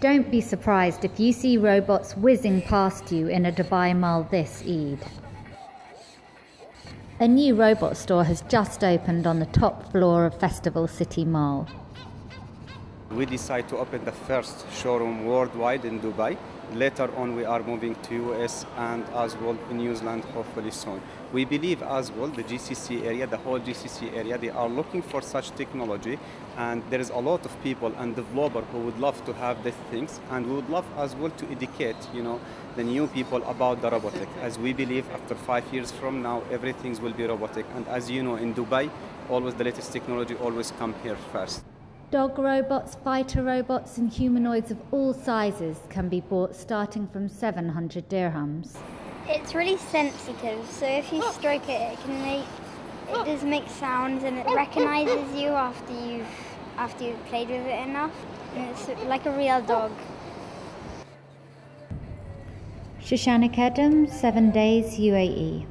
Don't be surprised if you see robots whizzing past you in a Dubai Mall this Eid. A new robot store has just opened on the top floor of Festival City Mall. We decide to open the first showroom worldwide in Dubai. Later on, we are moving to US and as well in New Zealand, hopefully soon. We believe as well the GCC area, the whole GCC area, they are looking for such technology, and there is a lot of people and developer who would love to have these things, and we would love as well to educate, you know, the new people about the robotic, as we believe after five years from now, everything will be robotic, and as you know, in Dubai, always the latest technology always come here first. Dog robots, fighter robots, and humanoids of all sizes can be bought starting from 700 dirhams. It's really sensitive, so if you stroke it, it can make it does make sounds and it recognizes you after you've after you've played with it enough. And it's like a real dog. Shoshana Kedem, 7 Days UAE.